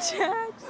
Jax.